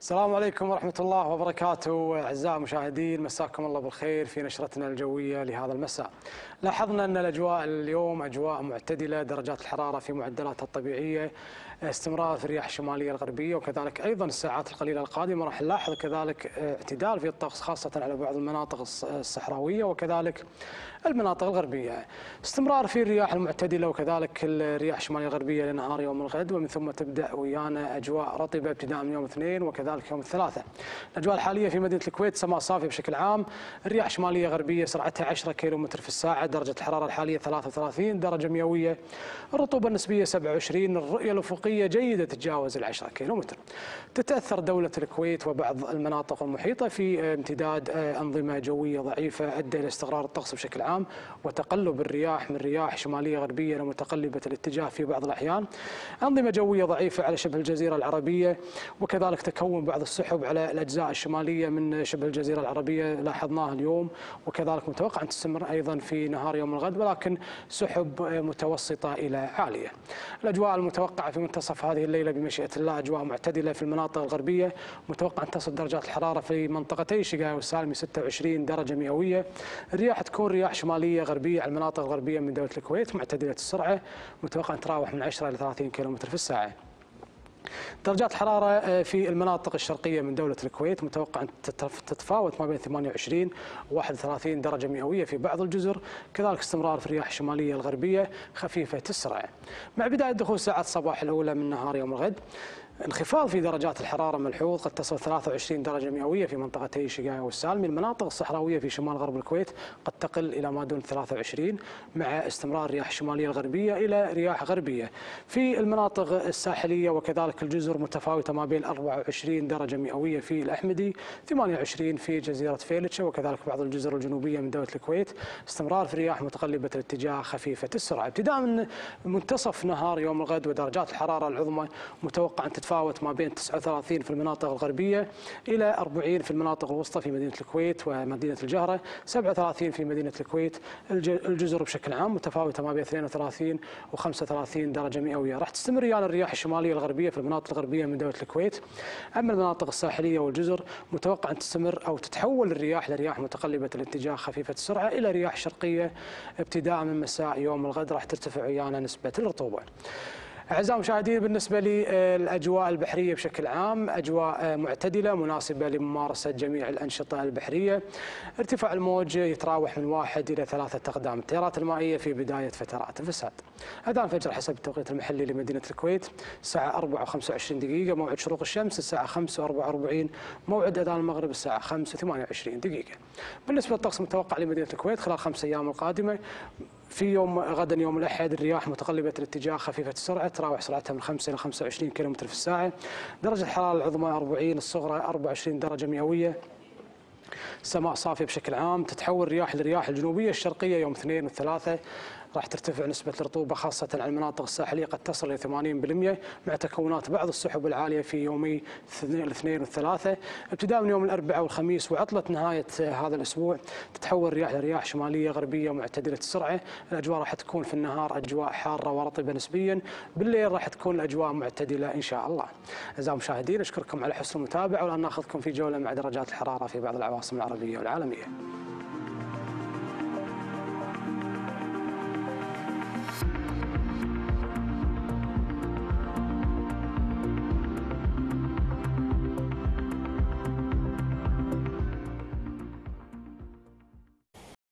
السلام عليكم ورحمة الله وبركاته. أعزائي المشاهدين مساكم الله بالخير في نشرتنا الجوية لهذا المساء. لاحظنا أن الأجواء اليوم أجواء معتدلة درجات الحرارة في معدلاتها الطبيعية استمرار في الرياح الشمالية الغربية وكذلك أيضا الساعات القليلة القادمة. راح نلاحظ كذلك اعتدال في الطقس خاصة على بعض المناطق الصحراوية وكذلك المناطق الغربية. استمرار في الرياح المعتدلة وكذلك الرياح الشمالية الغربية لنهار يوم الغد ومن ثم تبدأ ويانا أجواء رطبة ابتداء من يوم الاثنين وكذلك يوم الثلاثاء. الأجواء الحالية في مدينة الكويت سماء صافية بشكل عام. الرياح شمالية غربية سرعتها 10 كيلو متر في الساعة درجة الحرارة الحالية 33 درجة مئوية. الرطوبة النسبية 27 الرؤية الأفقية جيدة تتجاوز ال 10 كيلو متر تتأثر دولة الكويت وبعض المناطق المحيطة في امتداد أنظمة جوية ضعيفة أدى إلى استقرار الطقس بشكل عام وتقلب الرياح من رياح شمالية غربية إلى متقلبة الاتجاه في بعض الأحيان. أنظمة جوية ضعيفة على شبه الجزيرة العربية وكذلك تكون بعض السحب على الأجزاء الشمالية من شبه الجزيرة العربية لاحظناها اليوم وكذلك متوقع أن تستمر أيضا في نهار يوم الغد ولكن سحب متوسطة إلى عالية. الأجواء المتوقعة في منتصف هذه الليلة بمشيئة الله أجواء معتدلة في المناطق الغربية متوقع أن تصل درجات الحرارة في منطقتي شقاية والسالمي 26 درجة مئوية. الرياح تكون رياح شمالية غربية على المناطق الغربية من دولة الكويت معتدلة السرعة متوقع أن تراوح من 10 إلى 30 كم في الساعة. درجات الحرارة في المناطق الشرقية من دولة الكويت متوقع أن تتفاوت ما بين 28 و 31 درجة مئوية في بعض الجزر كذلك استمرار في الرياح الشمالية الغربية خفيفة السرعة مع بداية دخول ساعات الصباح الأولى من نهار يوم الغد انخفاض في درجات الحرارة ملحوظ قد تصل 23 درجة مئوية في منطقتي شقاية والسالمي. المناطق الصحراوية في شمال غرب الكويت قد تقل إلى ما دون 23 مع استمرار الرياح الشمالية الغربية إلى رياح غربية. في المناطق الساحلية وكذلك الجزر متفاوتة ما بين 24 درجة مئوية في الأحمدي 28 في جزيرة فيلتشة وكذلك بعض الجزر الجنوبية من دولة الكويت. استمرار في رياح متقلبة الاتجاه خفيفة السرعة. ابتداء من منتصف نهار يوم الغد ودرجات الحرارة العظمى متوقع أن تتفاوت ما بين 39 في المناطق الغربية إلى 40 في المناطق الوسطى في مدينة الكويت ومدينة الجهرة 37 في مدينة الكويت. الجزر بشكل عام متفاوتة ما بين 32 و 35 درجة مئوية. راح تستمر يعني الرياح الشمالية الغربية في المناطق الغربية من دولة الكويت. أما المناطق الساحلية والجزر متوقع أن تستمر أو تتحول الرياح لرياح متقلبة الاتجاه خفيفة السرعة إلى رياح شرقية ابتداء من مساء يوم الغد راح ترتفع ويانا نسبة الرطوبة أعزائي المشاهدين بالنسبة للأجواء البحرية بشكل عام أجواء معتدلة مناسبة لممارسة جميع الأنشطة البحرية. ارتفاع الموج يتراوح من واحد إلى ثلاثة أقدام التيارات المائية في بداية فترات الفساد. أذان الفجر حسب التوقيت المحلي لمدينة الكويت الساعة 4 و25 دقيقة موعد شروق الشمس الساعة 5 و44 موعد أذان المغرب الساعة 5 و28 دقيقة. بالنسبة للطقس المتوقع لمدينة الكويت خلال خمس أيام القادمة في يوم غدا يوم الأحد الرياح متقلبة الاتجاه خفيفة السرعة تراوح سرعتها من 5 إلى 25 كم في الساعة. درجة الحرارة العظمى 40 الصغرى 24 درجة مئوية. سماء صافية بشكل عام تتحول الرياح للرياح الجنوبية الشرقية يوم اثنين والثلاثة راح ترتفع نسبة الرطوبة خاصة على المناطق الساحلية قد تصل إلى 80% مع تكونات بعض السحب العالية في يومي الاثنين والثلاثة. ابتداء من يوم الأربعاء والخميس وعطلة نهاية هذا الأسبوع تتحول الرياح لرياح شمالية غربية معتدلة السرعة الأجواء راح تكون في النهار أجواء حارة ورطبة نسبيا. بالليل راح تكون الأجواء معتدلة إن شاء الله. أعزائي المشاهدين أشكركم على حسن المتابعة والآن ناخذكم في جولة مع درجات الحرارة في بعض العواصم العربية والعالمية.